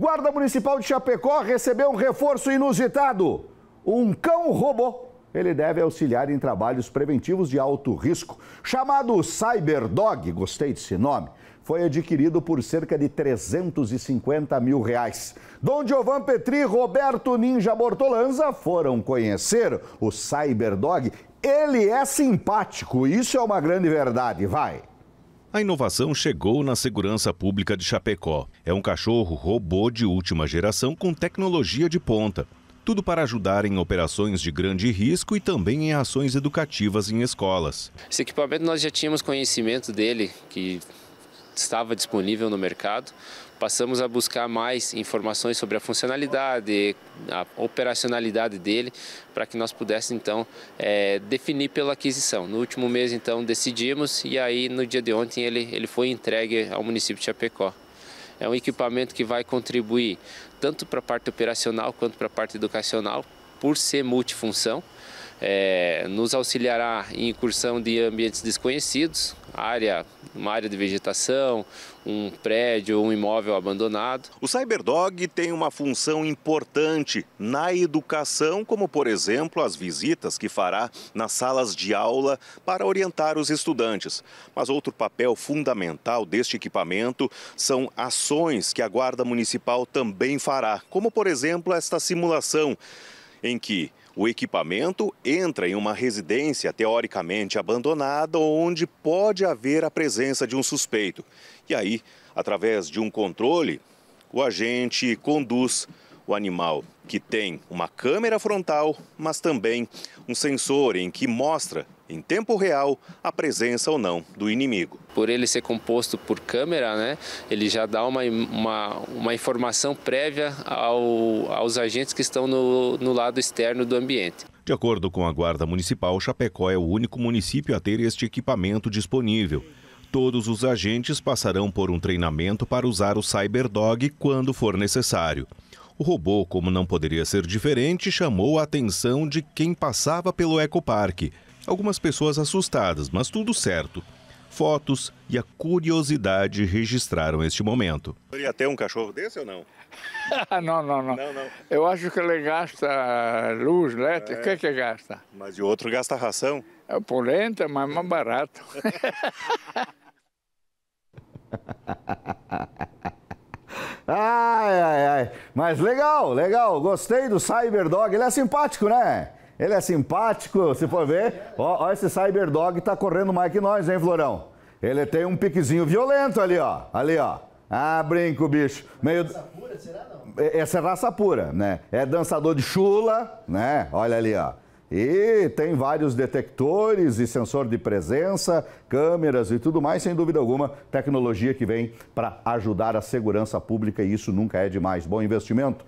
Guarda Municipal de Chapecó recebeu um reforço inusitado: um cão robô. Ele deve auxiliar em trabalhos preventivos de alto risco, chamado Cyberdog, gostei desse nome foi adquirido por cerca de 350 mil reais. Dom Giovan Petri e Roberto Ninja Bortolanza foram conhecer o Cyberdog. Ele é simpático, isso é uma grande verdade, vai. A inovação chegou na segurança pública de Chapecó. É um cachorro robô de última geração com tecnologia de ponta. Tudo para ajudar em operações de grande risco e também em ações educativas em escolas. Esse equipamento nós já tínhamos conhecimento dele, que estava disponível no mercado. Passamos a buscar mais informações sobre a funcionalidade, a operacionalidade dele, para que nós pudéssemos então é, definir pela aquisição. No último mês então decidimos e aí no dia de ontem ele, ele foi entregue ao município de Chapecó. É um equipamento que vai contribuir tanto para a parte operacional quanto para a parte educacional, por ser multifunção é, nos auxiliará em incursão de ambientes desconhecidos, área, uma área de vegetação, um prédio, um imóvel abandonado. O Cyberdog tem uma função importante na educação, como por exemplo as visitas que fará nas salas de aula para orientar os estudantes. Mas outro papel fundamental deste equipamento são ações que a Guarda Municipal também fará, como por exemplo esta simulação em que o equipamento entra em uma residência teoricamente abandonada onde pode haver a presença de um suspeito. E aí, através de um controle, o agente conduz o animal que tem uma câmera frontal, mas também um sensor em que mostra em tempo real a presença ou não do inimigo. Por ele ser composto por câmera, né, ele já dá uma, uma, uma informação prévia ao, aos agentes que estão no, no lado externo do ambiente. De acordo com a Guarda Municipal, Chapecó é o único município a ter este equipamento disponível. Todos os agentes passarão por um treinamento para usar o Cyberdog quando for necessário. O robô, como não poderia ser diferente, chamou a atenção de quem passava pelo ecoparque. Algumas pessoas assustadas, mas tudo certo. Fotos e a curiosidade registraram este momento. Poderia ter um cachorro desse ou não? não, não, não, não, não. Eu acho que ele gasta luz elétrica. O é. que, que gasta? Mas o outro gasta ração? É polenta, mas mais barato. Mas legal, legal. Gostei do Cyberdog. Ele é simpático, né? Ele é simpático, se for ver. Ó, ó esse Cyberdog tá correndo mais que nós, hein, Florão? Ele tem um piquezinho violento ali, ó. Ali, ó. Ah, brinco, bicho. Meio... Raça pura, será não? Essa é raça pura, né? É dançador de chula, né? Olha ali, ó. E tem vários detectores e sensor de presença, câmeras e tudo mais, sem dúvida alguma, tecnologia que vem para ajudar a segurança pública e isso nunca é demais. Bom investimento